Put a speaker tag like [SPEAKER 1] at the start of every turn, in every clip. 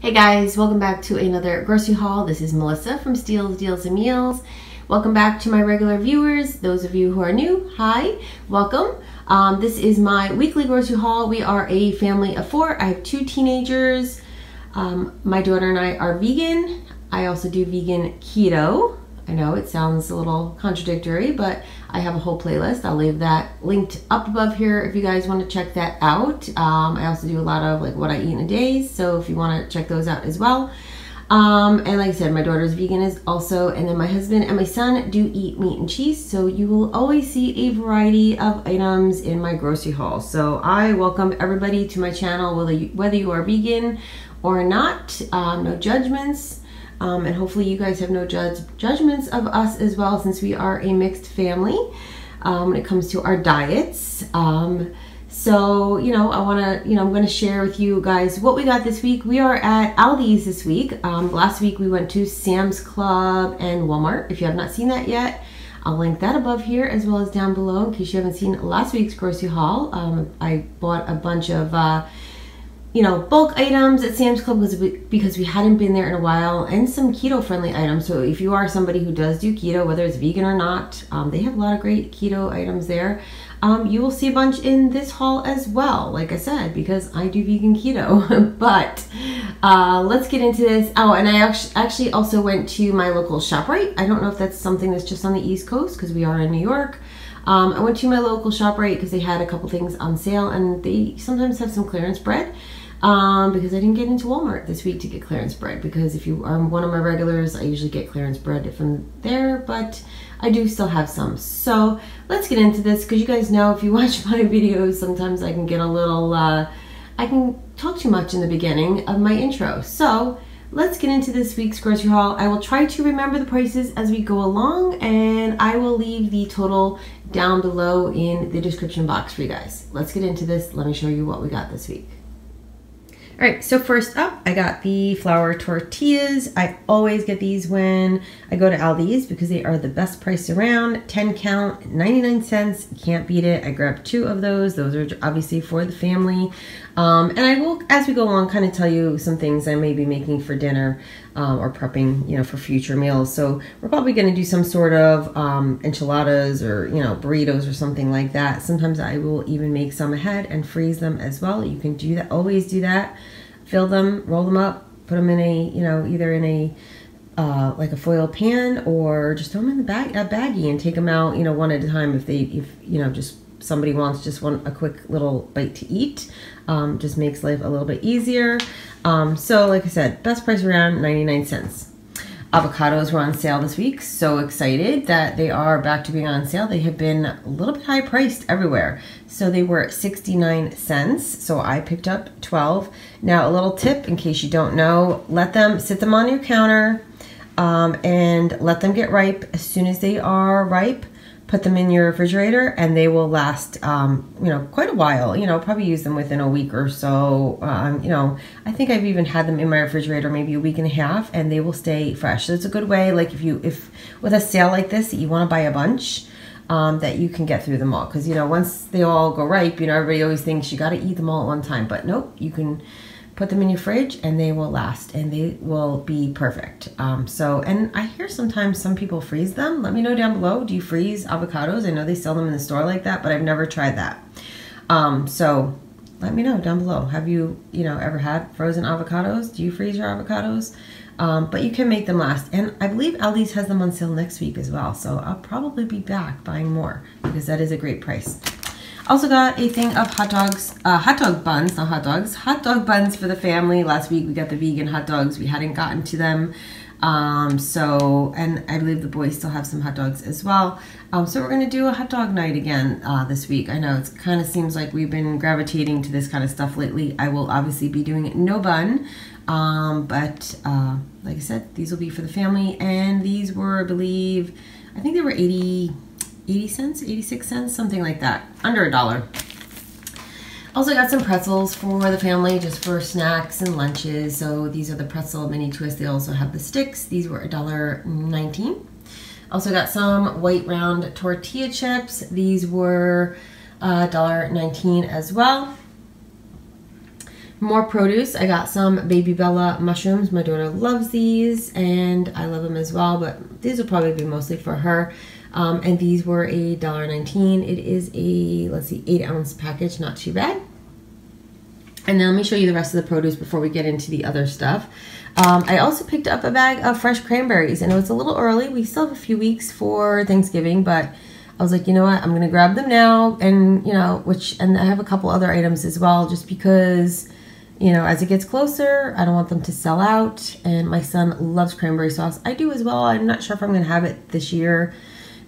[SPEAKER 1] Hey guys, welcome back to another grocery haul. This is Melissa from Steals, Deals, and Meals. Welcome back to my regular viewers. Those of you who are new, hi, welcome. Um, this is my weekly grocery haul. We are a family of four. I have two teenagers. Um, my daughter and I are vegan. I also do vegan keto. I know it sounds a little contradictory, but I have a whole playlist. I'll leave that linked up above here if you guys want to check that out. Um, I also do a lot of like what I eat in a day, so if you want to check those out as well. Um, and like I said, my daughter's vegan is also, and then my husband and my son do eat meat and cheese, so you will always see a variety of items in my grocery haul. So I welcome everybody to my channel, whether you, whether you are vegan or not, um, no judgments. Um, and hopefully you guys have no judge judgments of us as well since we are a mixed family um, when it comes to our diets. Um, so, you know, I want to, you know, I'm going to share with you guys what we got this week. We are at Aldi's this week. Um, last week we went to Sam's Club and Walmart. If you have not seen that yet, I'll link that above here as well as down below in case you haven't seen last week's grocery haul. Um, I bought a bunch of uh, you know, bulk items at Sam's Club was because we hadn't been there in a while, and some keto friendly items. So if you are somebody who does do keto, whether it's vegan or not, um, they have a lot of great keto items there. Um, you will see a bunch in this haul as well, like I said, because I do vegan keto. but uh, let's get into this. Oh, and I actually also went to my local ShopRite. I don't know if that's something that's just on the East Coast because we are in New York. Um, I went to my local ShopRite because they had a couple things on sale and they sometimes have some clearance bread um, because I didn't get into Walmart this week to get clearance bread because if you are one of my regulars, I usually get clearance bread from there, but I do still have some. So let's get into this because you guys know if you watch my videos, sometimes I can get a little, uh, I can talk too much in the beginning of my intro. So let's get into this week's grocery haul. I will try to remember the prices as we go along and I will leave the total down below in the description box for you guys. Let's get into this. Let me show you what we got this week. All right, so first up, I got the flour tortillas. I always get these when I go to Aldi's because they are the best price around. 10 count, 99 cents, can't beat it. I grabbed two of those. Those are obviously for the family. Um, and I will, as we go along, kind of tell you some things I may be making for dinner um, or prepping, you know, for future meals. So we're probably going to do some sort of um, enchiladas or, you know, burritos or something like that. Sometimes I will even make some ahead and freeze them as well. You can do that, always do that. Fill them, roll them up, put them in a, you know, either in a, uh, like a foil pan or just throw them in the bag, a baggie and take them out, you know, one at a time if they, if, you know, just somebody wants just one a quick little bite to eat um, just makes life a little bit easier. Um, so like I said best price around 99 cents. Avocados were on sale this week so excited that they are back to being on sale. They have been a little bit high priced everywhere. So they were 69 cents so I picked up 12 now a little tip in case you don't know let them sit them on your counter um, and let them get ripe as soon as they are ripe put them in your refrigerator and they will last um, you know quite a while. You know probably use them within a week or so. Um, you know I think I've even had them in my refrigerator maybe a week and a half and they will stay fresh. So it's a good way like if you if with a sale like this you want to buy a bunch um, that you can get through them all. Because you know once they all go ripe you know everybody always thinks you got to eat them all at one time but nope you can put them in your fridge and they will last and they will be perfect. Um, so, and I hear sometimes some people freeze them. Let me know down below. Do you freeze avocados? I know they sell them in the store like that, but I've never tried that. Um, so let me know down below. Have you, you know, ever had frozen avocados? Do you freeze your avocados? Um, but you can make them last. And I believe Aldi's has them on sale next week as well. So I'll probably be back buying more because that is a great price. Also got a thing of hot dogs, uh, hot dog buns, not hot dogs, hot dog buns for the family. Last week we got the vegan hot dogs. We hadn't gotten to them. Um, so, and I believe the boys still have some hot dogs as well. Um, so we're going to do a hot dog night again uh, this week. I know it kind of seems like we've been gravitating to this kind of stuff lately. I will obviously be doing it no bun. Um, but uh, like I said, these will be for the family. And these were, I believe, I think they were 80 80 cents, 86 cents, something like that, under a dollar. Also got some pretzels for the family, just for snacks and lunches. So these are the pretzel mini twists. They also have the sticks. These were $1.19. Also got some white round tortilla chips. These were uh, $1.19 as well. more produce. I got some Baby Bella mushrooms. My daughter loves these and I love them as well, but these will probably be mostly for her. Um, and these were a dollar nineteen. It is a, let's see, eight ounce package, not too bad. And then let me show you the rest of the produce before we get into the other stuff. Um, I also picked up a bag of fresh cranberries. I know it's a little early. We still have a few weeks for Thanksgiving, but I was like, you know what? I'm going to grab them now. And, you know, which, and I have a couple other items as well, just because, you know, as it gets closer, I don't want them to sell out. And my son loves cranberry sauce. I do as well. I'm not sure if I'm going to have it this year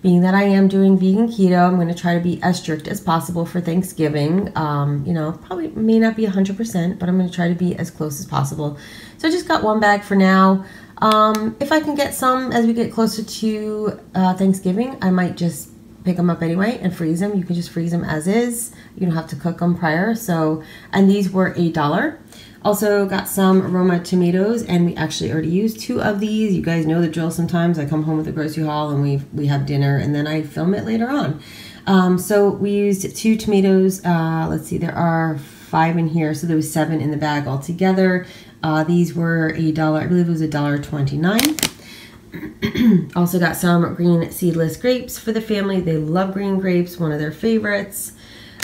[SPEAKER 1] being that I am doing vegan keto, I'm going to try to be as strict as possible for Thanksgiving. Um, you know, probably may not be 100%, but I'm going to try to be as close as possible. So I just got one bag for now. Um, if I can get some as we get closer to uh, Thanksgiving, I might just pick them up anyway and freeze them. You can just freeze them as is. You don't have to cook them prior. So, and these were a dollar. Also got some Roma tomatoes and we actually already used two of these. You guys know the drill sometimes. I come home with a grocery haul and we, we have dinner and then I film it later on. Um, so we used two tomatoes. Uh, let's see, there are five in here. So there was seven in the bag altogether. Uh, these were a dollar, I believe it was a dollar 29. also got some green seedless grapes for the family. They love green grapes, one of their favorites.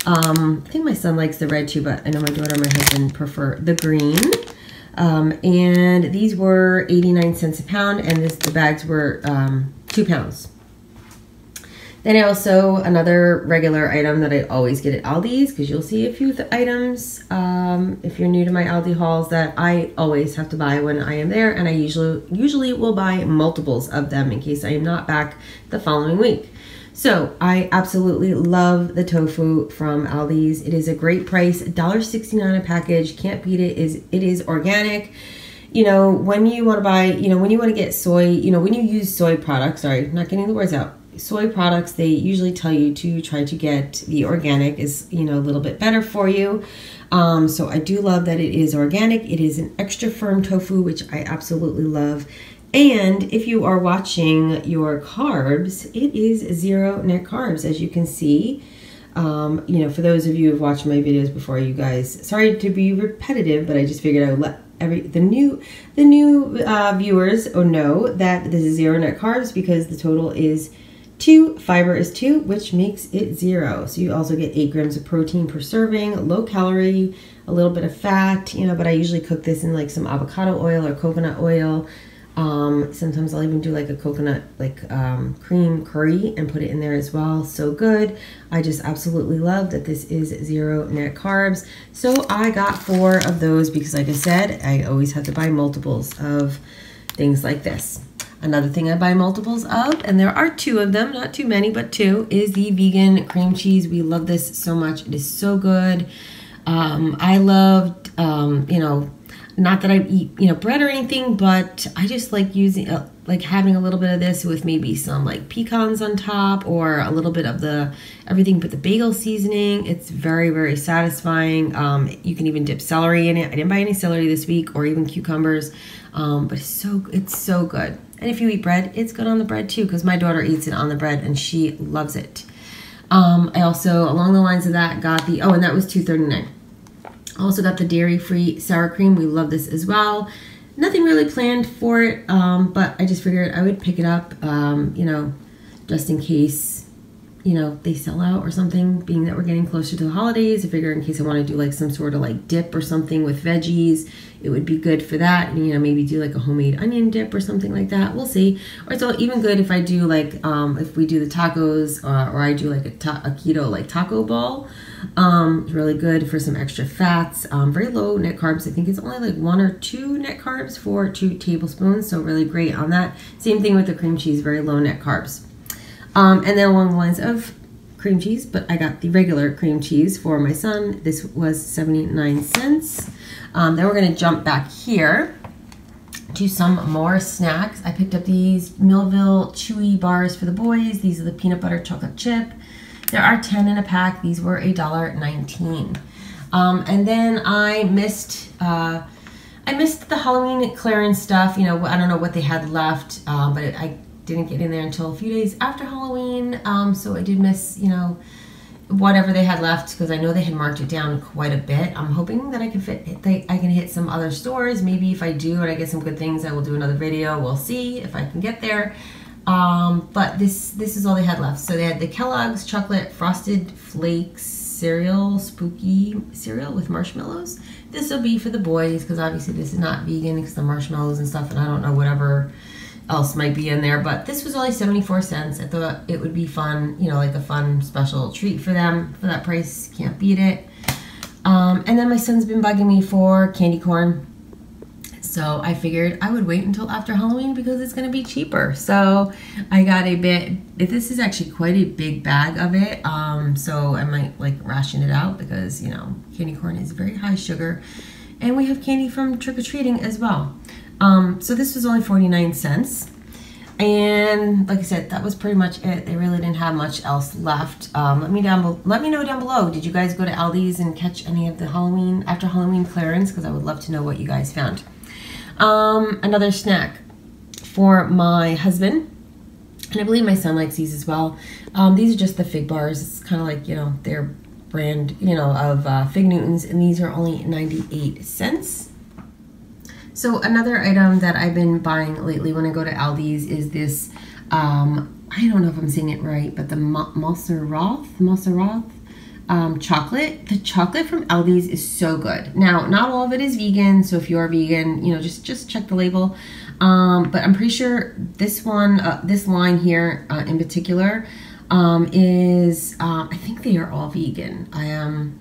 [SPEAKER 1] Um, I think my son likes the red too, but I know my daughter and my husband prefer the green. Um, and these were 89 cents a pound, and this, the bags were um, two pounds. Then I also, another regular item that I always get at Aldi's, because you'll see a few of the items, um, if you're new to my Aldi hauls, that I always have to buy when I am there, and I usually, usually will buy multiples of them in case I am not back the following week. So I absolutely love the tofu from Aldi's. It is a great price, $1.69 a package. Can't beat it. Is It is organic. You know, when you want to buy, you know, when you want to get soy, you know, when you use soy products, sorry, not getting the words out. Soy products, they usually tell you to try to get the organic is, you know, a little bit better for you. Um, so I do love that it is organic. It is an extra firm tofu, which I absolutely love. And if you are watching your carbs, it is zero net carbs, as you can see. Um, you know, for those of you who've watched my videos before, you guys, sorry to be repetitive, but I just figured I would let every the new the new uh, viewers know that this is zero net carbs because the total is two, fiber is two, which makes it zero. So you also get eight grams of protein per serving, low calorie, a little bit of fat, you know, but I usually cook this in like some avocado oil or coconut oil um, sometimes I'll even do like a coconut like um, cream curry and put it in there as well. So good. I just absolutely love that this is zero net carbs. So I got four of those because like I said, I always have to buy multiples of things like this. Another thing I buy multiples of, and there are two of them, not too many, but two, is the vegan cream cheese. We love this so much. It is so good. Um, I loved, um, you know, not that I eat, you know, bread or anything, but I just like using, uh, like having a little bit of this with maybe some like pecans on top or a little bit of the everything but the bagel seasoning. It's very, very satisfying. Um, you can even dip celery in it. I didn't buy any celery this week or even cucumbers, um, but it's so, it's so good. And if you eat bread, it's good on the bread too, because my daughter eats it on the bread and she loves it. Um, I also, along the lines of that, got the, oh, and that was two thirty nine. Also got the dairy-free sour cream. We love this as well. Nothing really planned for it, um, but I just figured I would pick it up, um, you know, just in case, you know, they sell out or something, being that we're getting closer to the holidays. I figure in case I want to do like some sort of like dip or something with veggies, it would be good for that. And, you know, maybe do like a homemade onion dip or something like that. We'll see. Or it's all even good if I do like, um, if we do the tacos uh, or I do like a, a keto like taco ball. Um, really good for some extra fats. Um, very low net carbs. I think it's only like one or two net carbs for two tablespoons. So really great on that. Same thing with the cream cheese. Very low net carbs. Um, and then along the lines of cream cheese, but I got the regular cream cheese for my son. This was 79 cents. Um, then we're going to jump back here to some more snacks. I picked up these Millville Chewy bars for the boys. These are the peanut butter chocolate chip. There are 10 in a pack. These were a dollar nineteen. Um, and then I missed uh, I missed the Halloween clearance stuff. You know, I don't know what they had left, um, but it, I didn't get in there until a few days after Halloween. Um, so I did miss, you know, whatever they had left because I know they had marked it down quite a bit. I'm hoping that I can fit they, I can hit some other stores. Maybe if I do and I get some good things, I will do another video. We'll see if I can get there. Um, but this this is all they had left. So they had the Kellogg's chocolate frosted flakes cereal, spooky cereal with marshmallows. This will be for the boys because obviously this is not vegan because the marshmallows and stuff and I don't know whatever else might be in there. But this was only 74 cents. I thought it would be fun, you know, like a fun special treat for them for that price. Can't beat it. Um, and then my son's been bugging me for candy corn. So I figured I would wait until after Halloween because it's going to be cheaper. So I got a bit, this is actually quite a big bag of it. Um, so I might like ration it out because, you know, candy corn is very high sugar. And we have candy from trick-or-treating as well. Um, so this was only 49 cents. And like I said, that was pretty much it. They really didn't have much else left. Um, let me down. Let me know down below. Did you guys go to Aldi's and catch any of the Halloween after Halloween clearance? Because I would love to know what you guys found. Um, another snack for my husband, and I believe my son likes these as well. Um, these are just the fig bars. It's kind of like you know their brand, you know, of uh, Fig Newtons, and these are only 98 cents. So another item that I've been buying lately when I go to Aldi's is this, um, I don't know if I'm saying it right, but the Moser Roth, Moseroth um, chocolate. The chocolate from Aldi's is so good. Now, not all of it is vegan, so if you are vegan, you know, just just check the label. Um, but I'm pretty sure this one, uh, this line here uh, in particular, um, is, uh, I think they are all vegan. I am, um,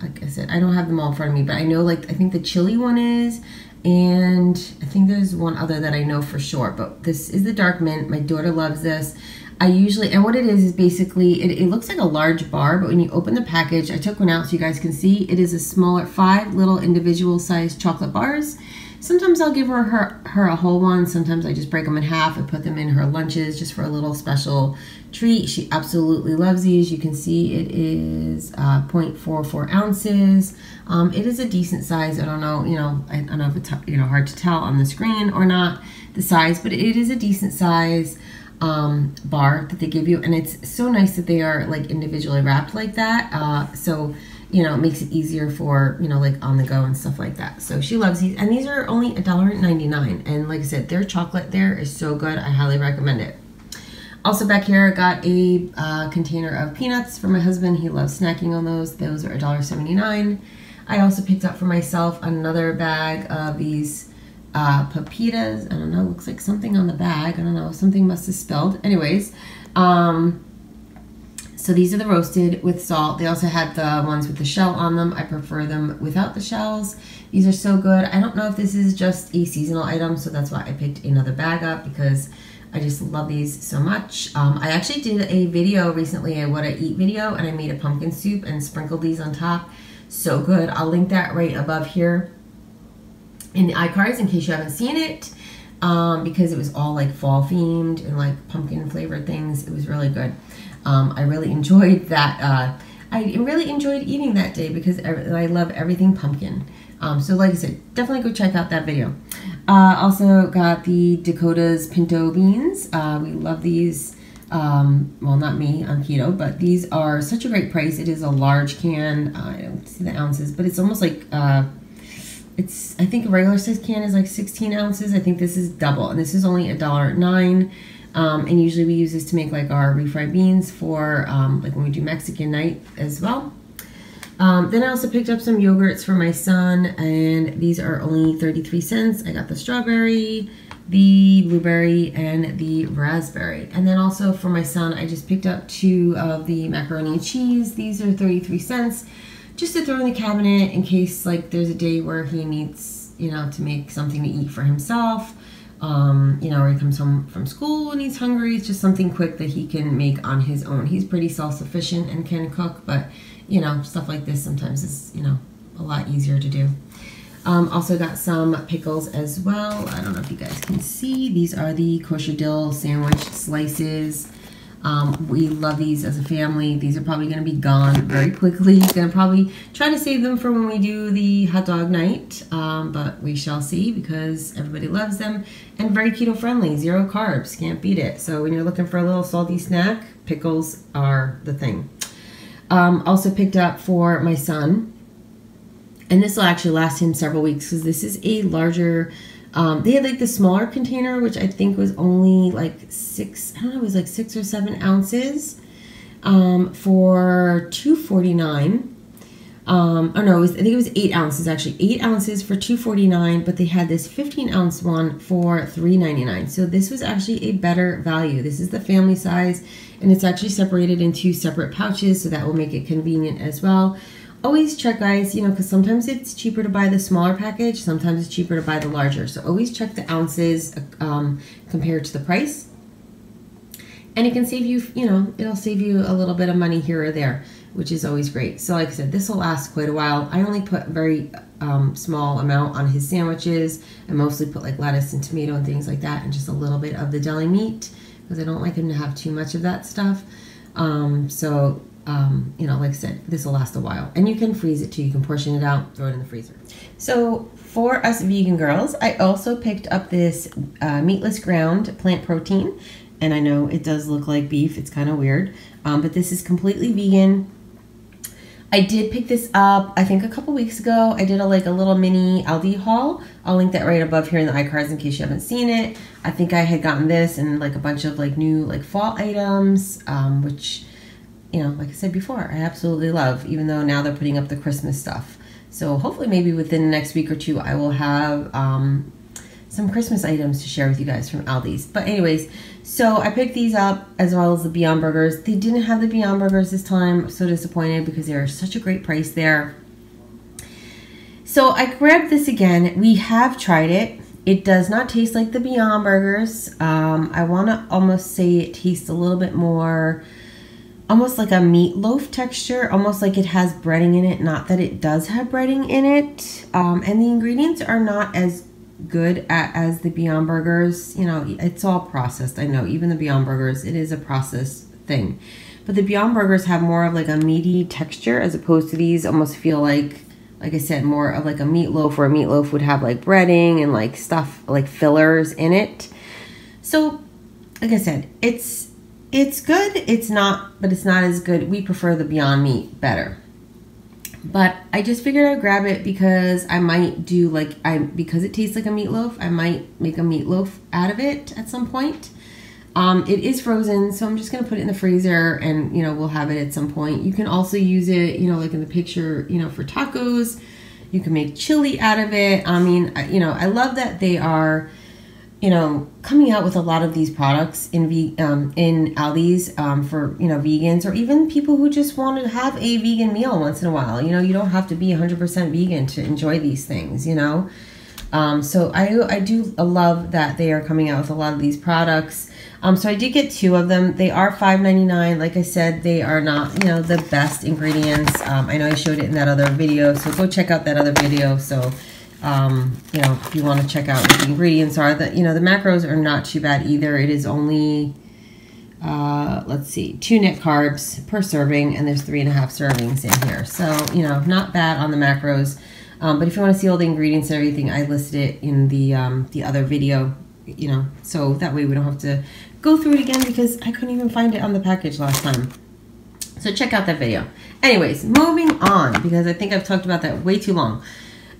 [SPEAKER 1] like I said, I don't have them all in front of me, but I know like, I think the chili one is, and I think there's one other that I know for sure, but this is the dark mint. My daughter loves this. I usually, and what it is, is basically, it, it, looks like a large bar, but when you open the package, I took one out so you guys can see, it is a smaller, five little individual sized chocolate bars. Sometimes I'll give her, her her a whole one. Sometimes I just break them in half and put them in her lunches just for a little special treat. She absolutely loves these. You can see it is uh, 0.44 ounces. Um, it is a decent size. I don't know, you know, I don't know if it's you know hard to tell on the screen or not the size, but it is a decent size um, bar that they give you, and it's so nice that they are like individually wrapped like that. Uh, so you know, it makes it easier for, you know, like on the go and stuff like that. So she loves these. And these are only $1.99. And like I said, their chocolate there is so good. I highly recommend it. Also back here, I got a uh, container of peanuts for my husband. He loves snacking on those. Those are $1.79. I also picked up for myself another bag of these uh, pepitas. I don't know, looks like something on the bag. I don't know, something must have spilled. Anyways, um, so these are the roasted with salt. They also had the ones with the shell on them. I prefer them without the shells. These are so good. I don't know if this is just a seasonal item, so that's why I picked another bag up because I just love these so much. Um, I actually did a video recently, a what I eat video, and I made a pumpkin soup and sprinkled these on top. So good. I'll link that right above here in the iCards in case you haven't seen it. Um, because it was all like fall themed and like pumpkin flavored things. It was really good. Um, I really enjoyed that. Uh, I really enjoyed eating that day because I love everything pumpkin. Um, so like I said, definitely go check out that video. Uh, also got the Dakota's pinto beans. Uh, we love these. Um, well, not me on keto, but these are such a great price. It is a large can. Uh, I don't see the ounces, but it's almost like uh, it's. I think a regular size can is like 16 ounces. I think this is double, and this is only a dollar nine. Um, and usually we use this to make like our refried beans for um, like when we do Mexican night as well. Um, then I also picked up some yogurts for my son and these are only 33 cents. I got the strawberry, the blueberry, and the raspberry. And then also for my son, I just picked up two of the macaroni and cheese. These are 33 cents just to throw in the cabinet in case like there's a day where he needs, you know, to make something to eat for himself um, you know, or he comes home from school and he's hungry. It's just something quick that he can make on his own. He's pretty self-sufficient and can cook, but you know, stuff like this sometimes is, you know, a lot easier to do. Um, also got some pickles as well. I don't know if you guys can see. These are the kosher dill sandwich slices. Um, we love these as a family. These are probably going to be gone very quickly. Going to probably try to save them for when we do the hot dog night, um, but we shall see because everybody loves them. And very keto friendly, zero carbs, can't beat it. So when you're looking for a little salty snack, pickles are the thing. Um, also picked up for my son. And this will actually last him several weeks because this is a larger um, they had like the smaller container, which I think was only like six, I don't know, it was like six or seven ounces um, for two forty nine. Um, oh no, was, I think it was eight ounces actually, eight ounces for two forty nine. But they had this fifteen ounce one for three ninety nine. So this was actually a better value. This is the family size, and it's actually separated in two separate pouches, so that will make it convenient as well always check guys you know because sometimes it's cheaper to buy the smaller package sometimes it's cheaper to buy the larger. So always check the ounces um, compared to the price. And it can save you you know it'll save you a little bit of money here or there which is always great. So like i said this will last quite a while. I only put very um, small amount on his sandwiches. I mostly put like lettuce and tomato and things like that and just a little bit of the deli meat because i don't like him to have too much of that stuff. Um, so um, you know, like I said, this will last a while. And you can freeze it too. You can portion it out, throw it in the freezer. So for us vegan girls, I also picked up this uh, meatless ground plant protein. And I know it does look like beef. It's kind of weird. Um, but this is completely vegan. I did pick this up, I think a couple weeks ago. I did a like a little mini Aldi haul. I'll link that right above here in the iCards in case you haven't seen it. I think I had gotten this and like a bunch of like new like fall items, um, which you know, like I said before, I absolutely love, even though now they're putting up the Christmas stuff. So hopefully maybe within the next week or two, I will have um, some Christmas items to share with you guys from Aldi's. But anyways, so I picked these up as well as the Beyond Burgers. They didn't have the Beyond Burgers this time. I'm so disappointed because they are such a great price there. So I grabbed this again. We have tried it. It does not taste like the Beyond Burgers. Um, I want to almost say it tastes a little bit more almost like a meatloaf texture, almost like it has breading in it. Not that it does have breading in it. Um, and the ingredients are not as good at, as the Beyond Burgers. You know, it's all processed. I know, even the Beyond Burgers, it is a processed thing. But the Beyond Burgers have more of like a meaty texture as opposed to these almost feel like, like I said, more of like a meatloaf where a meatloaf would have like breading and like stuff, like fillers in it. So, like I said, it's it's good. It's not, but it's not as good. We prefer the Beyond Meat better. But I just figured I'd grab it because I might do like I because it tastes like a meatloaf. I might make a meatloaf out of it at some point. Um, it is frozen, so I'm just gonna put it in the freezer, and you know we'll have it at some point. You can also use it, you know, like in the picture, you know, for tacos. You can make chili out of it. I mean, you know, I love that they are you know, coming out with a lot of these products in um, in Aldi's um, for you know vegans or even people who just want to have a vegan meal once in a while. You know, you don't have to be 100% vegan to enjoy these things. You know, um, so I I do love that they are coming out with a lot of these products. Um, so I did get two of them. They are $5.99. Like I said, they are not you know the best ingredients. Um, I know I showed it in that other video, so go check out that other video. So um, you know, if you want to check out what the ingredients are, that you know, the macros are not too bad either. It is only, uh, let's see, two net carbs per serving, and there's three and a half servings in here. So, you know, not bad on the macros. Um, but if you want to see all the ingredients and everything, I listed it in the, um, the other video, you know, so that way we don't have to go through it again because I couldn't even find it on the package last time. So check out that video. Anyways, moving on, because I think I've talked about that way too long.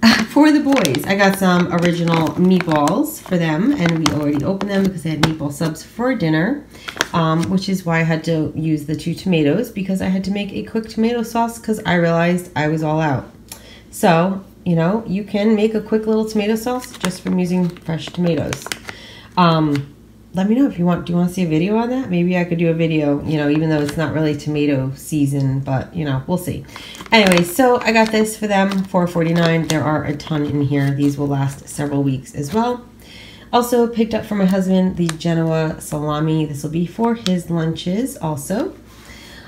[SPEAKER 1] for the boys, I got some original meatballs for them, and we already opened them because they had meatball subs for dinner, um, which is why I had to use the two tomatoes because I had to make a quick tomato sauce because I realized I was all out. So, you know, you can make a quick little tomato sauce just from using fresh tomatoes. Um, let me know if you want. Do you want to see a video on that? Maybe I could do a video, you know, even though it's not really tomato season, but, you know, we'll see. Anyway, so I got this for them, $4.49. There are a ton in here. These will last several weeks as well. Also picked up for my husband the Genoa salami. This will be for his lunches also.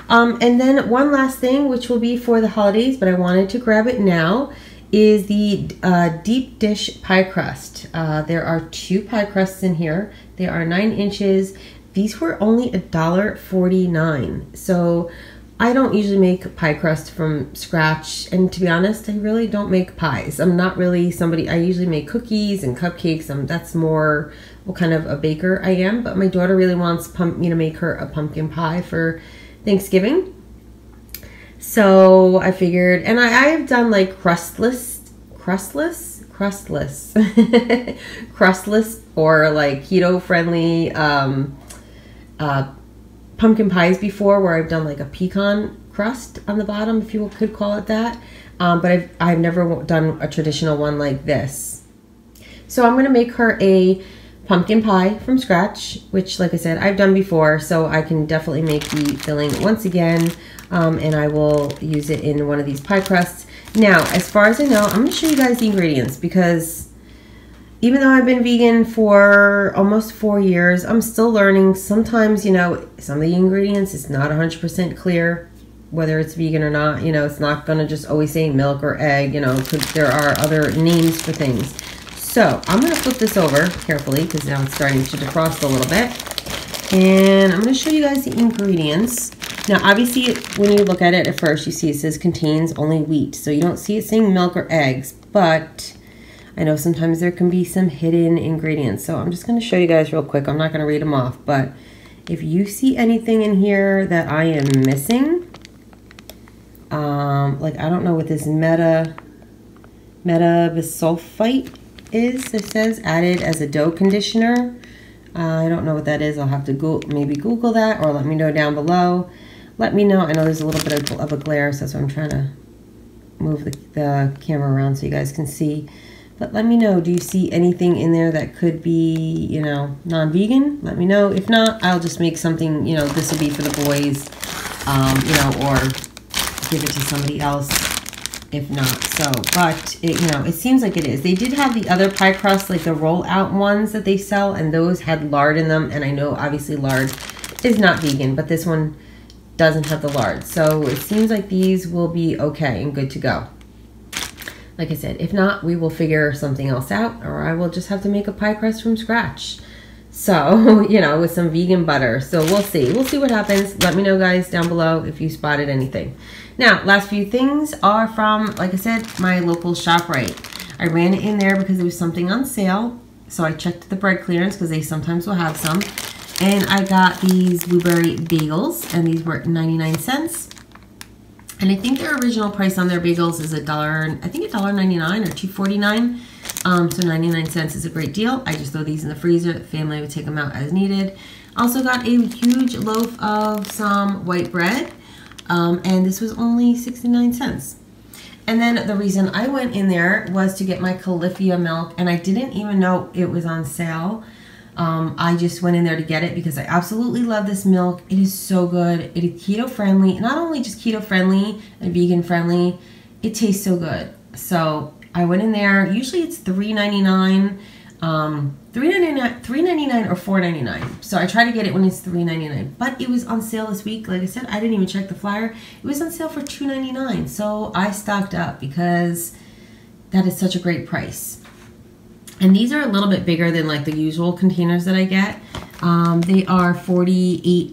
[SPEAKER 1] Um, and then one last thing, which will be for the holidays, but I wanted to grab it now is the uh, deep dish pie crust. Uh, there are two pie crusts in here. They are nine inches. These were only a dollar forty-nine. So I don't usually make pie crust from scratch. And to be honest, I really don't make pies. I'm not really somebody, I usually make cookies and cupcakes. Um, that's more what kind of a baker I am. But my daughter really wants pump, me to make her a pumpkin pie for Thanksgiving. So I figured, and I, I have done like crustless, crustless, crustless, crustless, or like keto friendly um, uh, pumpkin pies before, where I've done like a pecan crust on the bottom, if you could call it that. Um, but I've I've never done a traditional one like this. So I'm gonna make her a pumpkin pie from scratch, which like I said, I've done before, so I can definitely make the filling once again, um, and I will use it in one of these pie crusts. Now, as far as I know, I'm gonna show you guys the ingredients because even though I've been vegan for almost four years, I'm still learning. Sometimes, you know, some of the ingredients, it's not 100% clear whether it's vegan or not. You know, it's not going to just always say milk or egg, you know, because there are other names for things. So I'm going to flip this over carefully because now it's starting to defrost a little bit. And I'm going to show you guys the ingredients. Now, obviously, when you look at it at first, you see it says contains only wheat. So you don't see it saying milk or eggs, but I know sometimes there can be some hidden ingredients. So I'm just going to show you guys real quick. I'm not going to read them off, but if you see anything in here that I am missing, um, like I don't know what this meta, meta bisulfite is, it says, added as a dough conditioner. Uh, I don't know what that is. I'll have to go maybe Google that or let me know down below. Let me know. I know there's a little bit of, of a glare, so, so I'm trying to move the, the camera around so you guys can see. But let me know, do you see anything in there that could be, you know, non-vegan? Let me know. If not, I'll just make something, you know, this will be for the boys, um, you know, or give it to somebody else if not. So, but, it, you know, it seems like it is. They did have the other pie crust, like the roll-out ones that they sell, and those had lard in them. And I know, obviously, lard is not vegan, but this one doesn't have the lard. So it seems like these will be okay and good to go. Like I said, if not, we will figure something else out, or I will just have to make a pie crust from scratch. So, you know, with some vegan butter. So we'll see. We'll see what happens. Let me know, guys, down below if you spotted anything. Now, last few things are from, like I said, my local ShopRite. I ran it in there because there was something on sale. So I checked the bread clearance because they sometimes will have some. And I got these blueberry bagels, and these were 99 cents. And I think their original price on their bagels is a dollar, I think a dollar 99 or 249. Um, so 99 cents is a great deal. I just throw these in the freezer. The family would take them out as needed. Also got a huge loaf of some white bread. Um, and this was only 69 cents. And then the reason I went in there was to get my Califia milk, and I didn't even know it was on sale. Um, I just went in there to get it because I absolutely love this milk. It is so good. It is keto friendly. Not only just keto friendly and vegan friendly, it tastes so good. So I went in there. Usually it's $3.99 um, $3.99 $3.99 or $4.99. So I try to get it when it's $3.99. But it was on sale this week. Like I said, I didn't even check the flyer. It was on sale for $2.99. So I stocked up because that is such a great price. And these are a little bit bigger than like the usual containers that I get. Um, they are 48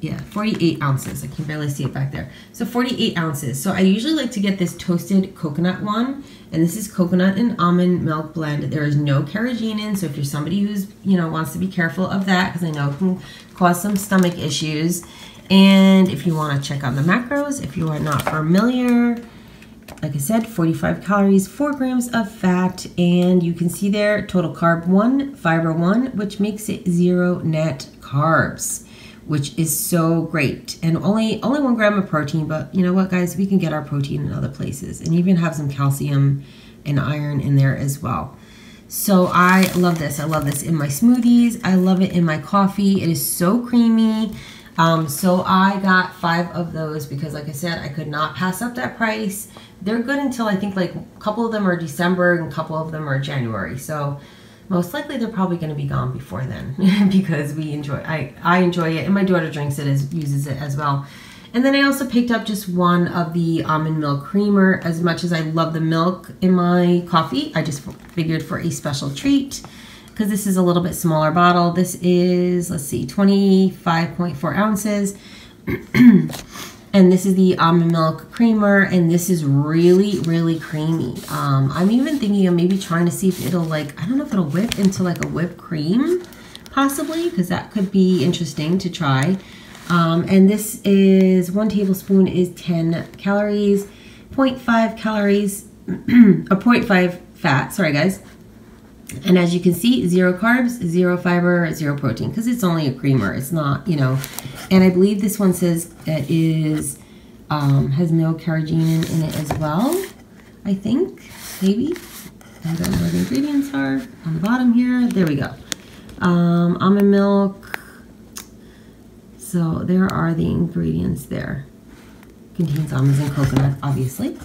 [SPEAKER 1] yeah, 48 ounces. I can barely see it back there. So 48 ounces. So I usually like to get this toasted coconut one. And this is coconut and almond milk blend. There is no carrageenan. So if you're somebody who's, you know, wants to be careful of that, because I know it can cause some stomach issues. And if you want to check out the macros, if you are not familiar, like I said, 45 calories, 4 grams of fat, and you can see there total carb 1, fiber 1, which makes it zero net carbs which is so great. And only only one gram of protein, but you know what, guys, we can get our protein in other places, and even have some calcium and iron in there as well. So I love this. I love this in my smoothies. I love it in my coffee. It is so creamy. Um, so I got five of those because, like I said, I could not pass up that price. They're good until I think like a couple of them are December and a couple of them are January. So most likely they're probably going to be gone before then because we enjoy I, I enjoy it and my daughter drinks it as uses it as well. And then I also picked up just one of the almond milk creamer. As much as I love the milk in my coffee I just figured for a special treat because this is a little bit smaller bottle. This is let's see 25.4 ounces and this is the almond milk creamer and this is really really creamy um, i'm even thinking of maybe trying to see if it'll like i don't know if it'll whip into like a whipped cream possibly because that could be interesting to try Um, and this is one tablespoon is 10 calories, 0.5 calories, or 0.5 fat. Sorry, guys. And as you can see, zero carbs, zero fiber, zero protein, because it's only a creamer. It's not, you know. And I believe this one says it is um, has no carrageenan in it as well. I think, maybe. I don't know where the ingredients are on the bottom here. There we go. Um, almond milk. So there are the ingredients there. Contains almonds and coconut, obviously.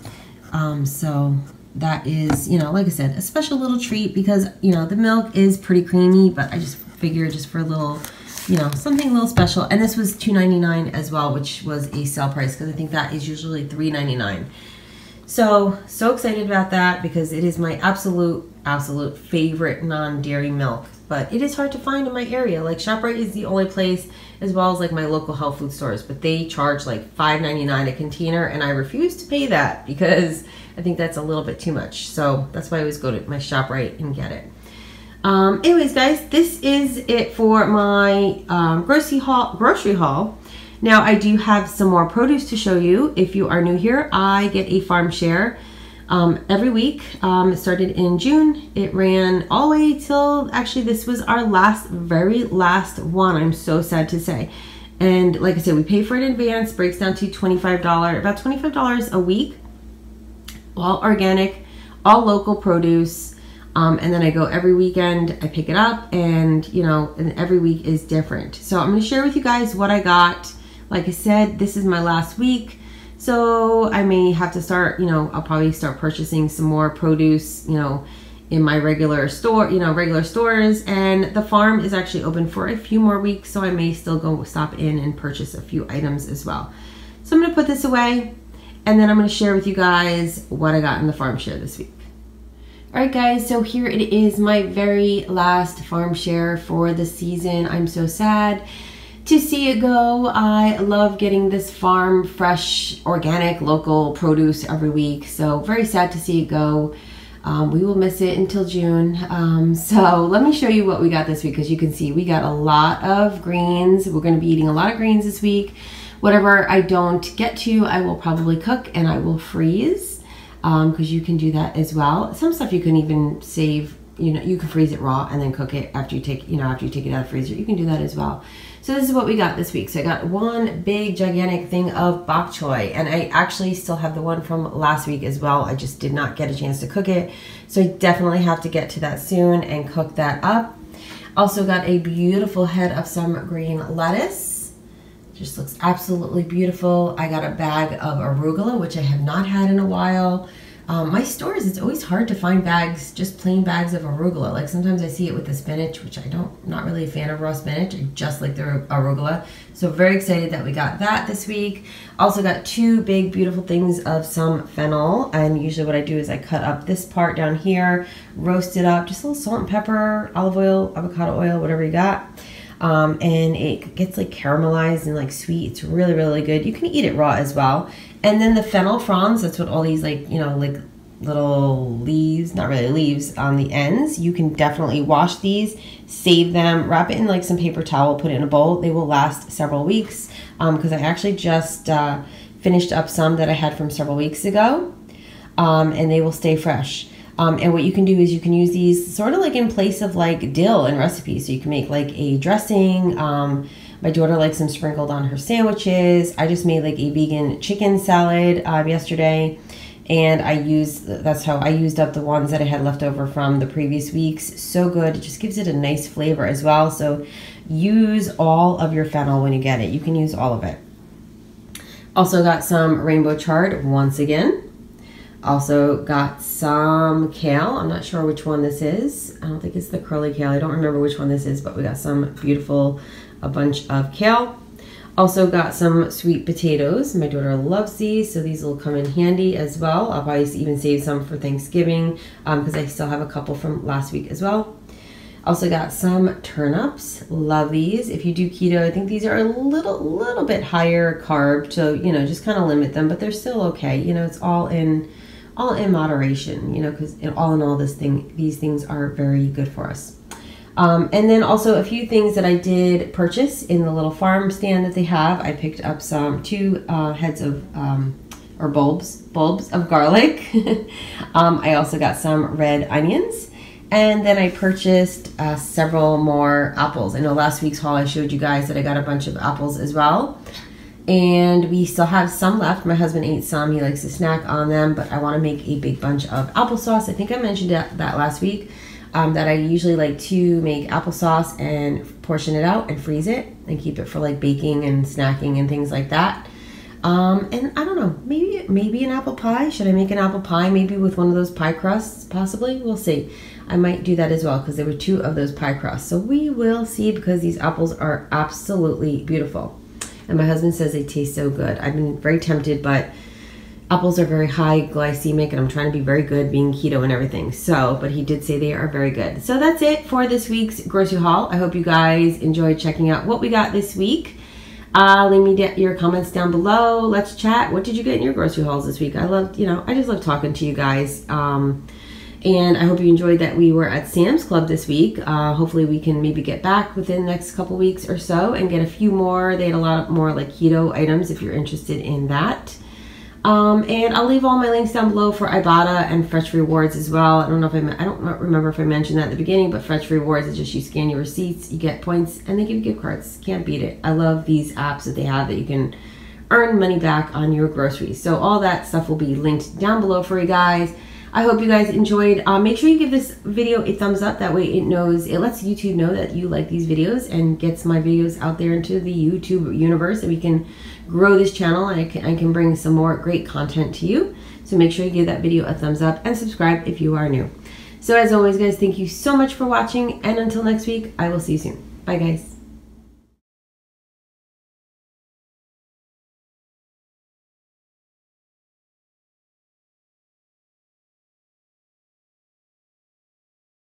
[SPEAKER 1] Um, so that is, you know, like I said, a special little treat because, you know, the milk is pretty creamy, but I just figured just for a little, you know, something a little special. And this was $2.99 as well, which was a sale price because I think that is usually $3.99. So, so excited about that because it is my absolute, absolute favorite non-dairy milk. But it is hard to find in my area. Like ShopRite is the only place, as well as like my local health food stores. But they charge like $5.99 a container, and I refuse to pay that because I think that's a little bit too much. So that's why I always go to my ShopRite and get it. Um, anyways, guys, this is it for my um, grocery haul. Grocery haul. Now I do have some more produce to show you. If you are new here, I get a farm share um, every week. Um, it started in June. It ran all the way till actually this was our last, very last one. I'm so sad to say. And like I said, we pay for it in advance. Breaks down to $25, about $25 a week all organic, all local produce. Um, and then I go every weekend, I pick it up, and you know, and every week is different. So I'm going to share with you guys what I got. Like I said, this is my last week, so I may have to start, you know, I'll probably start purchasing some more produce, you know, in my regular store, you know, regular stores. And the farm is actually open for a few more weeks, so I may still go stop in and purchase a few items as well. So I'm going to put this away and then I'm going to share with you guys what I got in the farm share this week. Alright guys, so here it is, my very last farm share for the season. I'm so sad to see it go. I love getting this farm fresh, organic, local produce every week. So very sad to see it go. Um, we will miss it until June. Um, so let me show you what we got this week because you can see we got a lot of greens. We're going to be eating a lot of greens this week. Whatever I don't get to, I will probably cook and I will freeze because um, you can do that as well. Some stuff you can even save, you know, you can freeze it raw and then cook it after you take, you know, after you take it out of the freezer. You can do that as well. So this is what we got this week. So I got one big gigantic thing of bok choy and I actually still have the one from last week as well. I just did not get a chance to cook it. So I definitely have to get to that soon and cook that up. Also got a beautiful head of some green lettuce just looks absolutely beautiful. I got a bag of arugula, which I have not had in a while. Um, my stores, it's always hard to find bags, just plain bags of arugula. Like sometimes I see it with the spinach, which I don't, not really a fan of raw spinach. I just like the arugula. So very excited that we got that this week. Also got two big beautiful things of some fennel. And usually what I do is I cut up this part down here, roast it up, just a little salt and pepper, olive oil, avocado oil, whatever you got um, and it gets like caramelized and like sweet. It's really, really good. You can eat it raw as well. And then the fennel fronds, that's what all these like, you know, like little leaves, not really leaves, on the ends. You can definitely wash these, save them, wrap it in like some paper towel, put it in a bowl. They will last several weeks because um, I actually just uh, finished up some that I had from several weeks ago um, and they will stay fresh. Um, and what you can do is you can use these sort of like in place of like dill in recipes. So you can make like a dressing. Um, my daughter likes them sprinkled on her sandwiches. I just made like a vegan chicken salad uh, yesterday. And I used, that's how I used up the ones that I had left over from the previous weeks. So good. It just gives it a nice flavor as well. So use all of your fennel when you get it. You can use all of it. Also got some rainbow chard once again. Also got some kale. I'm not sure which one this is. I don't think it's the curly kale. I don't remember which one this is, but we got some beautiful, a bunch of kale. Also got some sweet potatoes. My daughter loves these, so these will come in handy as well. I'll probably even save some for Thanksgiving because um, I still have a couple from last week as well. Also got some turnips. Love these. If you do keto, I think these are a little, little bit higher carb, so you know, just kind of limit them, but they're still okay. You know, it's all in all in moderation, you know, because all in all, this thing, these things are very good for us. Um, and then also a few things that I did purchase in the little farm stand that they have. I picked up some two uh, heads of um, or bulbs bulbs of garlic. um, I also got some red onions. And then I purchased uh, several more apples. I know last week's haul I showed you guys that I got a bunch of apples as well. And we still have some left. My husband ate some. He likes to snack on them, but I want to make a big bunch of applesauce. I think I mentioned that, that last week um, that I usually like to make applesauce and portion it out and freeze it and keep it for like baking and snacking and things like that. Um, and I don't know, maybe maybe an apple pie. Should I make an apple pie? Maybe with one of those pie crusts, possibly. We'll see. I might do that as well because there were two of those pie crusts. So we will see because these apples are absolutely beautiful. And my husband says they taste so good. I've been very tempted, but apples are very high glycemic and I'm trying to be very good being keto and everything. So, but he did say they are very good. So that's it for this week's grocery haul. I hope you guys enjoyed checking out what we got this week. Uh, leave me your comments down below. Let's chat. What did you get in your grocery hauls this week? I love, you know, I just love talking to you guys. Um, and I hope you enjoyed that we were at Sam's Club this week. Uh, hopefully we can maybe get back within the next couple weeks or so and get a few more. They had a lot more like keto items if you're interested in that. Um, and I'll leave all my links down below for Ibotta and Fetch Rewards as well. I don't know if I, I don't remember if I mentioned that at the beginning, but Fetch Rewards is just you scan your receipts, you get points, and they give you gift cards. Can't beat it. I love these apps that they have that you can earn money back on your groceries. So all that stuff will be linked down below for you guys. I hope you guys enjoyed. Um, make sure you give this video a thumbs up. That way it knows, it lets YouTube know that you like these videos and gets my videos out there into the YouTube universe and we can grow this channel and I can, I can bring some more great content to you. So make sure you give that video a thumbs up and subscribe if you are new. So as always, guys, thank you so much for watching. And until next week, I will see you soon. Bye, guys.